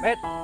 5S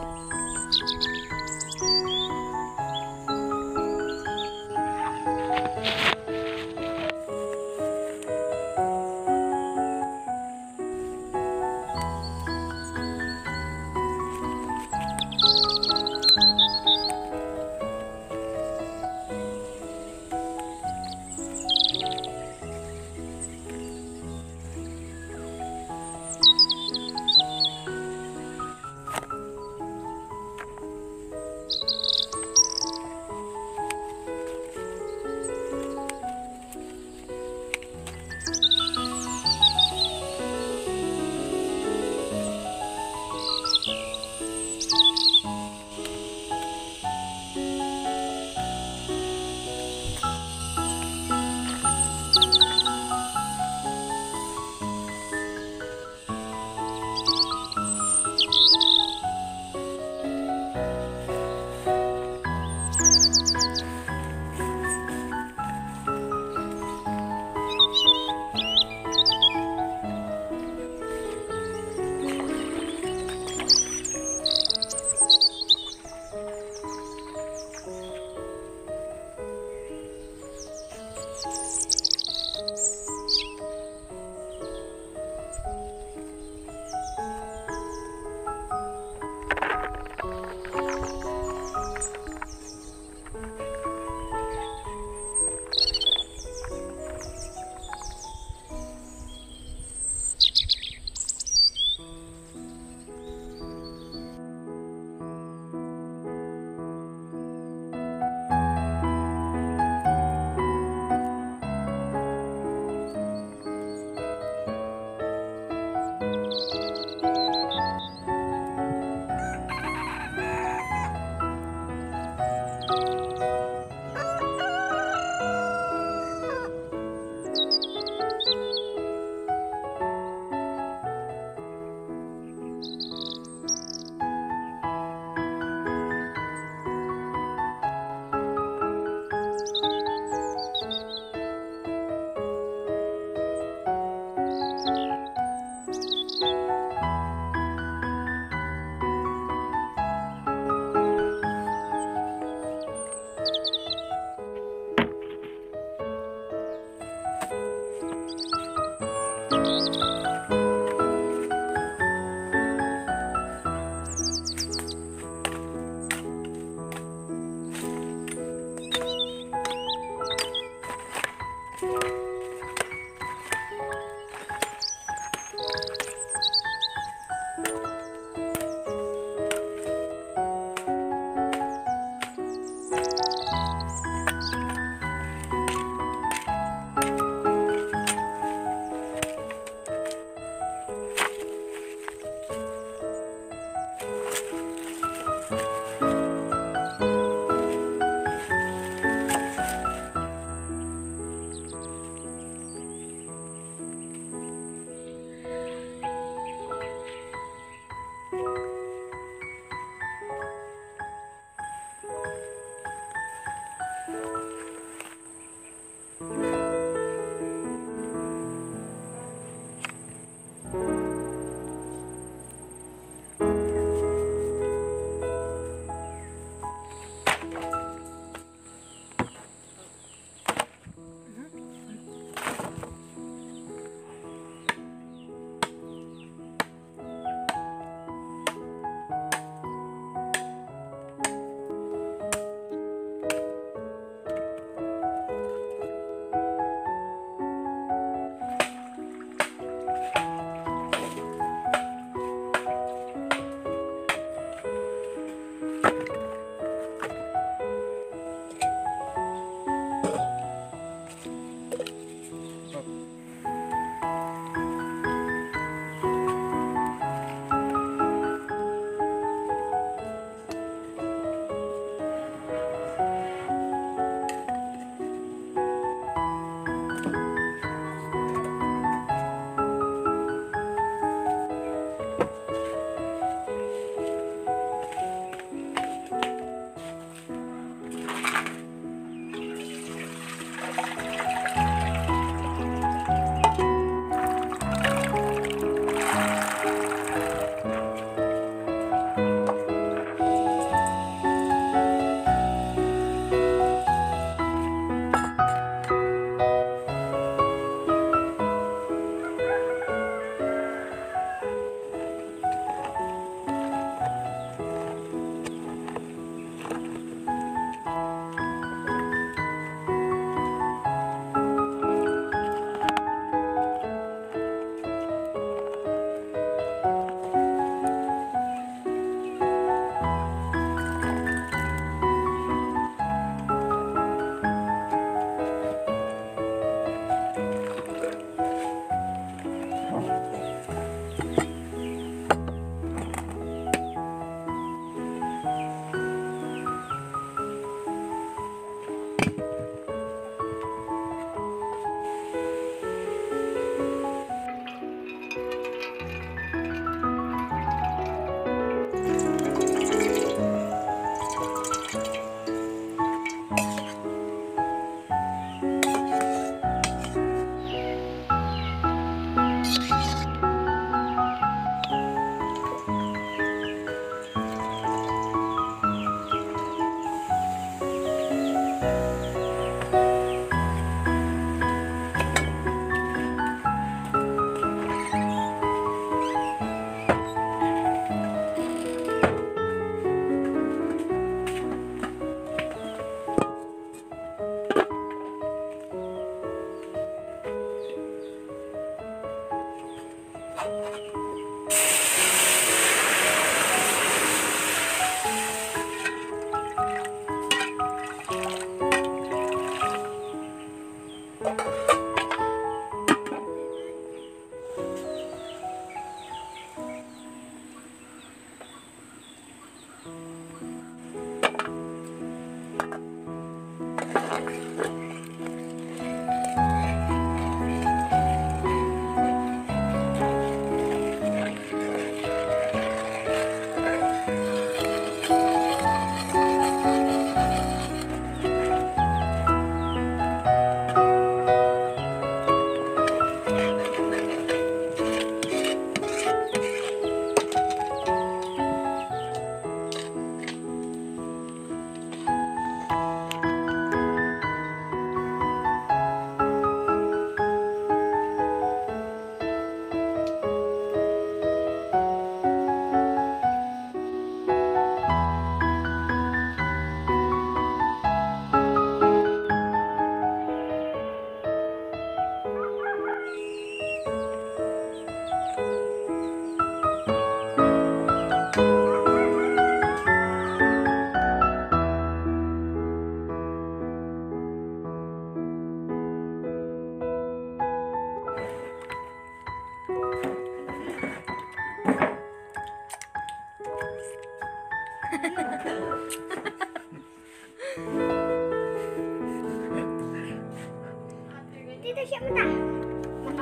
Siya mata.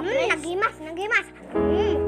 Hmm, nagimas, nagimas. Hmm.